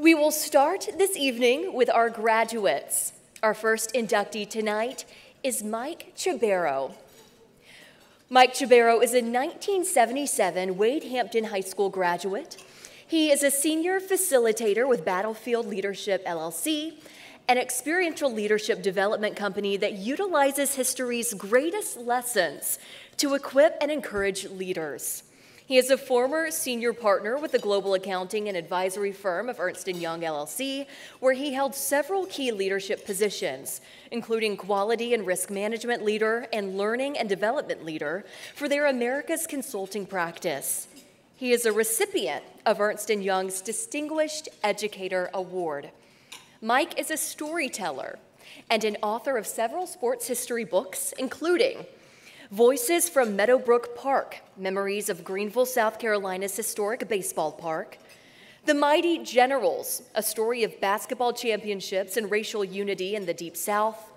We will start this evening with our graduates. Our first inductee tonight is Mike Chibbaro. Mike Chibbaro is a 1977 Wade Hampton High School graduate. He is a senior facilitator with Battlefield Leadership LLC, an experiential leadership development company that utilizes history's greatest lessons to equip and encourage leaders. He is a former senior partner with the global accounting and advisory firm of Ernst & Young LLC, where he held several key leadership positions, including quality and risk management leader and learning and development leader for their Americas consulting practice. He is a recipient of Ernst & Young's Distinguished Educator Award. Mike is a storyteller and an author of several sports history books, including Voices from Meadowbrook Park, Memories of Greenville, South Carolina's historic baseball park. The Mighty Generals, a story of basketball championships and racial unity in the Deep South.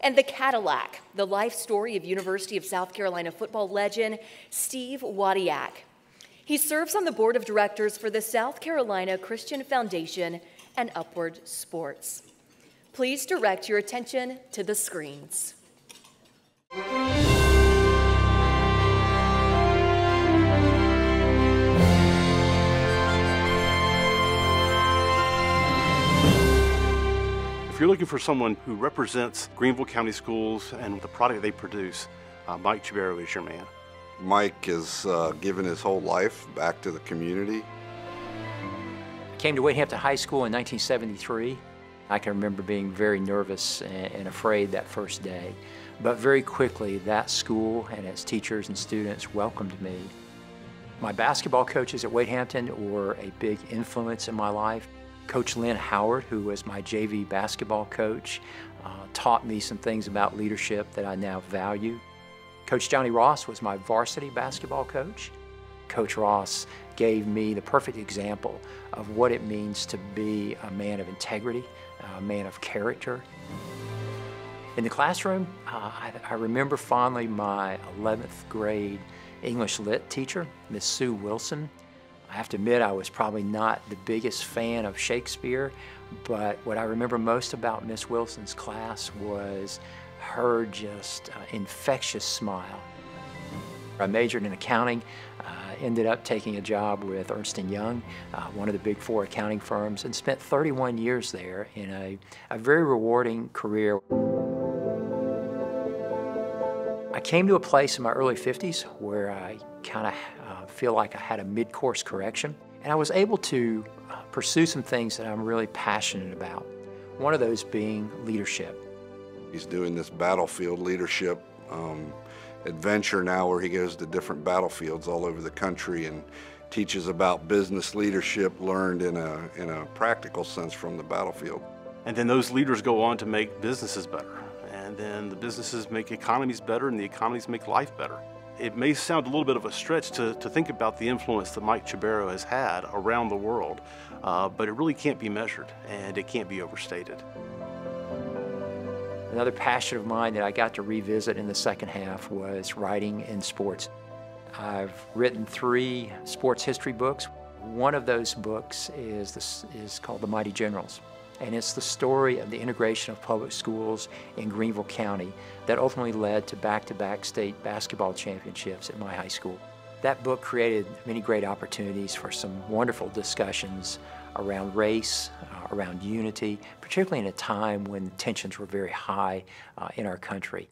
And The Cadillac, the life story of University of South Carolina football legend Steve Wadiak. He serves on the board of directors for the South Carolina Christian Foundation and Upward Sports. Please direct your attention to the screens. If you're looking for someone who represents Greenville County Schools and the product they produce, uh, Mike Chibbaro is your man. Mike has uh, given his whole life back to the community. I came to Wade Hampton High School in 1973. I can remember being very nervous and afraid that first day. But very quickly, that school and its teachers and students welcomed me. My basketball coaches at Wade Hampton were a big influence in my life. Coach Lynn Howard, who was my JV basketball coach, uh, taught me some things about leadership that I now value. Coach Johnny Ross was my varsity basketball coach. Coach Ross gave me the perfect example of what it means to be a man of integrity, a man of character. In the classroom, uh, I, I remember fondly my 11th grade English Lit teacher, Miss Sue Wilson. I have to admit I was probably not the biggest fan of Shakespeare, but what I remember most about Miss Wilson's class was her just uh, infectious smile. I majored in accounting, uh, ended up taking a job with Ernst & Young, uh, one of the big four accounting firms, and spent 31 years there in a, a very rewarding career. I came to a place in my early 50s where I kind of uh, feel like I had a mid-course correction, and I was able to uh, pursue some things that I'm really passionate about. One of those being leadership. He's doing this battlefield leadership um, adventure now where he goes to different battlefields all over the country and teaches about business leadership learned in a, in a practical sense from the battlefield. And then those leaders go on to make businesses better then the businesses make economies better and the economies make life better. It may sound a little bit of a stretch to, to think about the influence that Mike Chibbaro has had around the world, uh, but it really can't be measured and it can't be overstated. Another passion of mine that I got to revisit in the second half was writing in sports. I've written three sports history books. One of those books is, this, is called The Mighty Generals and it's the story of the integration of public schools in Greenville County that ultimately led to back-to-back state basketball championships at my high school. That book created many great opportunities for some wonderful discussions around race, uh, around unity, particularly in a time when tensions were very high uh, in our country.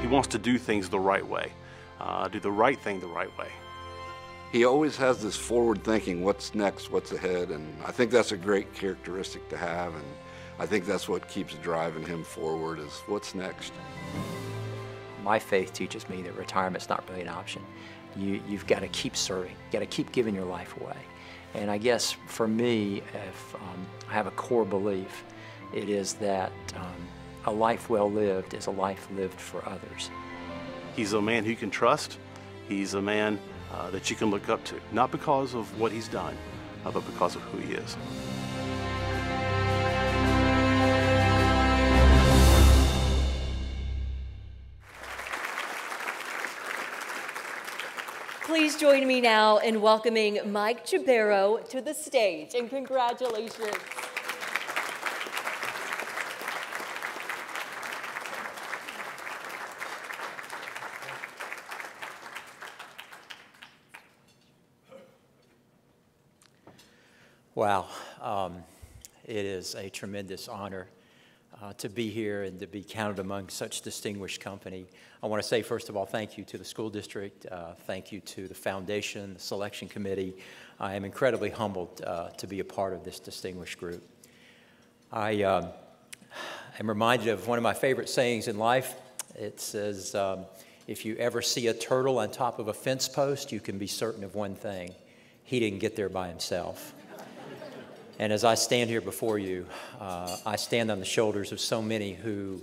He wants to do things the right way, uh, do the right thing the right way he always has this forward thinking, what's next, what's ahead, and I think that's a great characteristic to have, and I think that's what keeps driving him forward is what's next. My faith teaches me that retirement's not really an option. You, you've got to keep serving, you've got to keep giving your life away. And I guess for me, if um, I have a core belief, it is that um, a life well lived is a life lived for others. He's a man who can trust. He's a man uh, that you can look up to, not because of what he's done, uh, but because of who he is. Please join me now in welcoming Mike Chibbaro to the stage and congratulations. Wow, um, it is a tremendous honor uh, to be here and to be counted among such distinguished company. I want to say, first of all, thank you to the school district. Uh, thank you to the foundation, the selection committee. I am incredibly humbled uh, to be a part of this distinguished group. I um, am reminded of one of my favorite sayings in life. It says, um, if you ever see a turtle on top of a fence post, you can be certain of one thing. He didn't get there by himself. And as I stand here before you, uh, I stand on the shoulders of so many who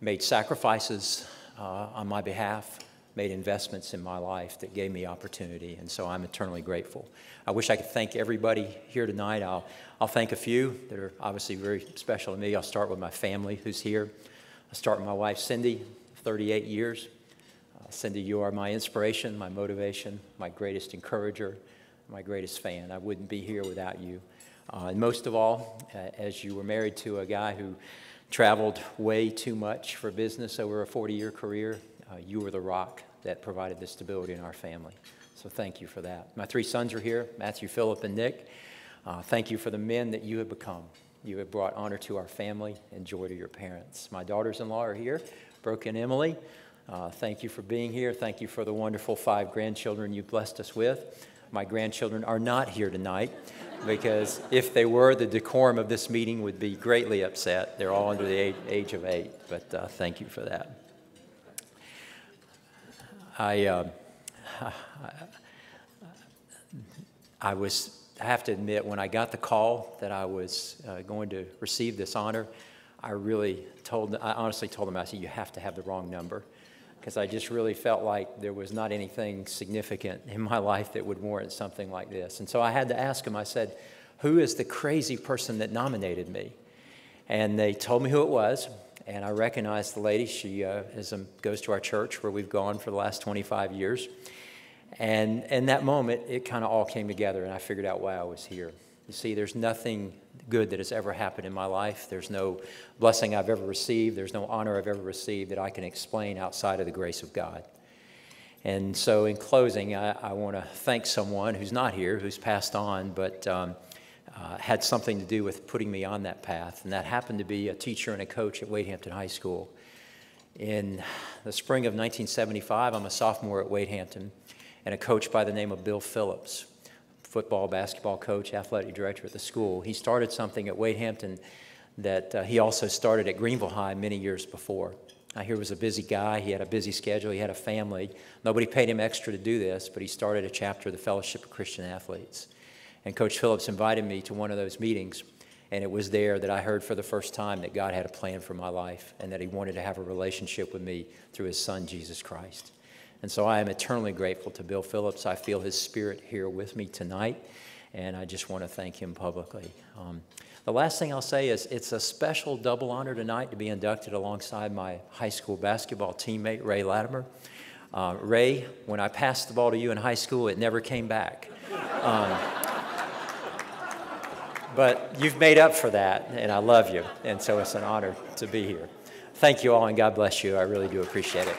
made sacrifices uh, on my behalf, made investments in my life that gave me opportunity, and so I'm eternally grateful. I wish I could thank everybody here tonight. I'll, I'll thank a few that are obviously very special to me. I'll start with my family who's here. I'll start with my wife, Cindy, 38 years. Uh, Cindy, you are my inspiration, my motivation, my greatest encourager, my greatest fan. I wouldn't be here without you. Uh, and most of all, uh, as you were married to a guy who traveled way too much for business over a 40 year career, uh, you were the rock that provided the stability in our family. So thank you for that. My three sons are here Matthew, Philip, and Nick. Uh, thank you for the men that you have become. You have brought honor to our family and joy to your parents. My daughters in law are here, Brooke and Emily. Uh, thank you for being here. Thank you for the wonderful five grandchildren you blessed us with. My grandchildren are not here tonight because if they were, the decorum of this meeting would be greatly upset. They're all under the age of eight, but uh, thank you for that. I, uh, I was, I have to admit, when I got the call that I was uh, going to receive this honor, I really told, I honestly told them, I said, you have to have the wrong number because I just really felt like there was not anything significant in my life that would warrant something like this. And so I had to ask him, I said, Who is the crazy person that nominated me? And they told me who it was. And I recognized the lady. She uh, is, goes to our church where we've gone for the last 25 years. And in that moment, it kind of all came together, and I figured out why I was here. You see, there's nothing good that has ever happened in my life. There's no blessing I've ever received. There's no honor I've ever received that I can explain outside of the grace of God. And so, in closing, I, I want to thank someone who's not here, who's passed on, but um, uh, had something to do with putting me on that path. And that happened to be a teacher and a coach at Wade Hampton High School. In the spring of 1975, I'm a sophomore at Wade Hampton, and a coach by the name of Bill Phillips football, basketball coach, athletic director at the school. He started something at Wade Hampton that uh, he also started at Greenville High many years before. I hear he was a busy guy. He had a busy schedule. He had a family. Nobody paid him extra to do this, but he started a chapter of the Fellowship of Christian Athletes. And Coach Phillips invited me to one of those meetings, and it was there that I heard for the first time that God had a plan for my life and that He wanted to have a relationship with me through His Son, Jesus Christ. And so I am eternally grateful to Bill Phillips. I feel his spirit here with me tonight, and I just want to thank him publicly. Um, the last thing I'll say is it's a special double honor tonight to be inducted alongside my high school basketball teammate, Ray Latimer. Uh, Ray, when I passed the ball to you in high school, it never came back. Um, but you've made up for that, and I love you, and so it's an honor to be here. Thank you all, and God bless you. I really do appreciate it.